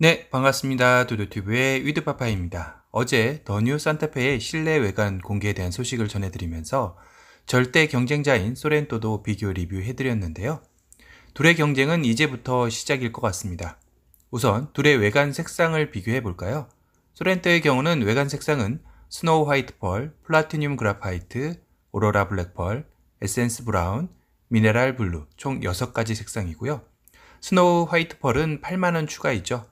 네, 반갑습니다. 도도튜브의 위드파파입니다. 어제 더뉴 싼타페의 실내 외관 공개에 대한 소식을 전해드리면서 절대 경쟁자인 쏘렌토도 비교 리뷰해드렸는데요. 둘의 경쟁은 이제부터 시작일 것 같습니다. 우선 둘의 외관 색상을 비교해 볼까요? 쏘렌토의 경우는 외관 색상은 스노우 화이트 펄, 플라티늄 그라파이트, 오로라 블랙 펄, 에센스 브라운, 미네랄 블루 총 6가지 색상이고요. 스노우 화이트 펄은 8만원 추가이죠.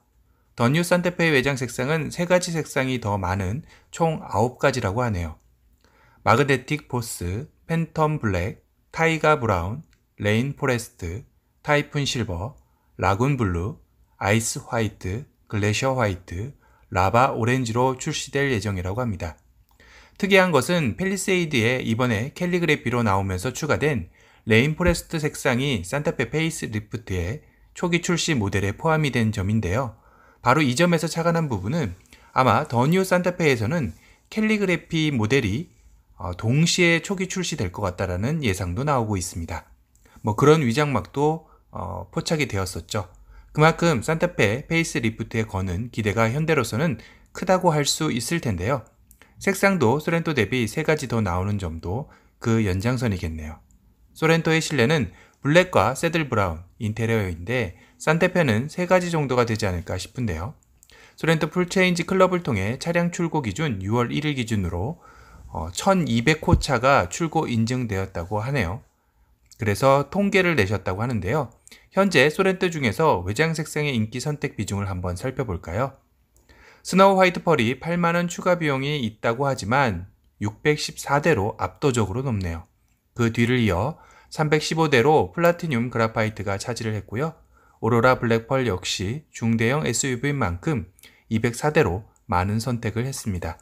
더 뉴 싼타페의 외장 색상은 3가지 색상이 더 많은 총 9가지라고 하네요. 마그네틱 포스, 팬텀 블랙, 타이가 브라운, 레인 포레스트, 타이푼 실버, 라군 블루, 아이스 화이트, 글레이셔 화이트, 라바 오렌지로 출시될 예정이라고 합니다. 특이한 것은 팰리세이드에 이번에 캘리그래피로 나오면서 추가된 레인 포레스트 색상이 싼타페 페이스 리프트의 초기 출시 모델에 포함이 된 점인데요. 바로 이 점에서 착안한 부분은 아마 더뉴 싼타페에서는 캘리그래피 모델이 어, 동시에 초기 출시될 것 같다라는 예상도 나오고 있습니다. 뭐 그런 위장막도 어, 포착이 되었었죠. 그만큼 싼타페 페이스 리프트에 거는 기대가 현대로서는 크다고 할 수 있을 텐데요. 색상도 쏘렌토 대비 세 가지 더 나오는 점도 그 연장선이겠네요. 쏘렌토의 실내는 블랙과 새들 브라운 인테리어인데 싼타페는 세 가지 정도가 되지 않을까 싶은데요. 쏘렌토 풀체인지 클럽을 통해 차량 출고 기준 6월 1일 기준으로 1200호 어, 차가 출고 인증되었다고 하네요. 그래서 통계를 내셨다고 하는데요. 현재 쏘렌토 중에서 외장 색상의 인기 선택 비중을 한번 살펴볼까요? 스노우 화이트 펄이 8만원 추가 비용이 있다고 하지만 614대로 압도적으로 높네요. 그 뒤를 이어 315대로 플라티늄 그라파이트가 차지를 했고요. 오로라 블랙펄 역시 중대형 SUV인 만큼 204대로 많은 선택을 했습니다.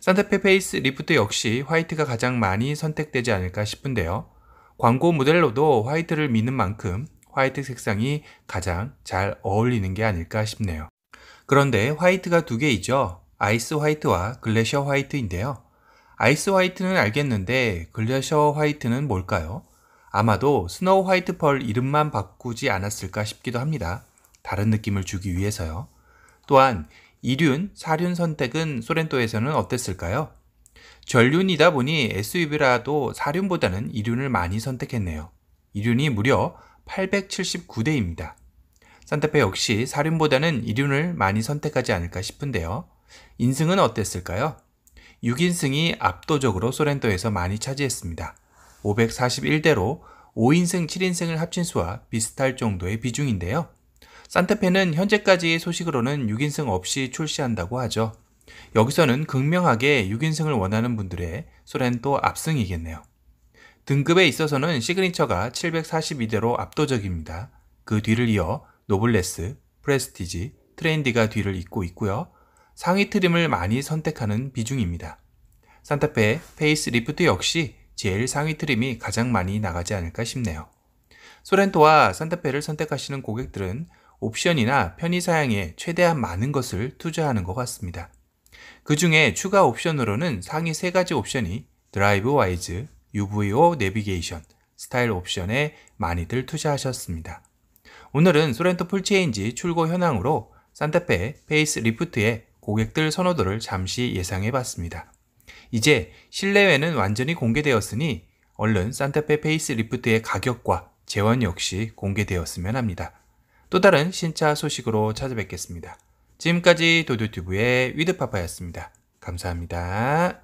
싼타페 페이스 리프트 역시 화이트가 가장 많이 선택되지 않을까 싶은데요. 광고 모델로도 화이트를 미는 만큼 화이트 색상이 가장 잘 어울리는 게 아닐까 싶네요. 그런데 화이트가 두 개이죠. 아이스 화이트와 글레이셔 화이트인데요. 아이스 화이트는 알겠는데 글레이셔 화이트는 뭘까요? 아마도 스노우 화이트 펄 이름만 바꾸지 않았을까 싶기도 합니다. 다른 느낌을 주기 위해서요. 또한 이륜, 사륜 선택은 쏘렌토에서는 어땠을까요? 전륜이다 보니 SUV라도 사륜보다는 이륜을 많이 선택했네요. 이륜이 무려 879대입니다. 산타페 역시 사륜보다는 이륜을 많이 선택하지 않을까 싶은데요. 인승은 어땠을까요? 6인승이 압도적으로 소렌토에서 많이 차지했습니다. 541대로 5인승, 7인승을 합친 수와 비슷할 정도의 비중인데요. 산타페는 현재까지의 소식으로는 6인승 없이 출시한다고 하죠. 여기서는 극명하게 6인승을 원하는 분들의 소렌토 압승이겠네요. 등급에 있어서는 시그니처가 742대로 압도적입니다. 그 뒤를 이어 노블레스, 프레스티지, 트렌디가 뒤를 잇고 있고요. 상위 trim을 많이 선택하는 비중입니다. 산타페 페이스 리프트 역시 제일 상위 trim이 가장 많이 나가지 않을까 싶네요. 소렌토와 산타페를 선택하시는 고객들은 옵션이나 편의 사양에 최대한 많은 것을 투자하는 것 같습니다. 그 중에 추가 옵션으로는 상위 3가지 옵션이 Drive Wise, UVO 내비게이션, 스타일 옵션에 많이들 투자하셨습니다. 오늘은 소렌토 full change 출고 현황으로 산타페 facelift의 고객들 선호도를 잠시 예상해 봤습니다. 이제 실내외는 완전히 공개되었으니 얼른 산타페 facelift의 가격과 제원 역시 공개되었으면 합니다. 또 다른 신차 소식으로 찾아뵙겠습니다. 지금까지 도도튜브의 위드파파였습니다. 감사합니다.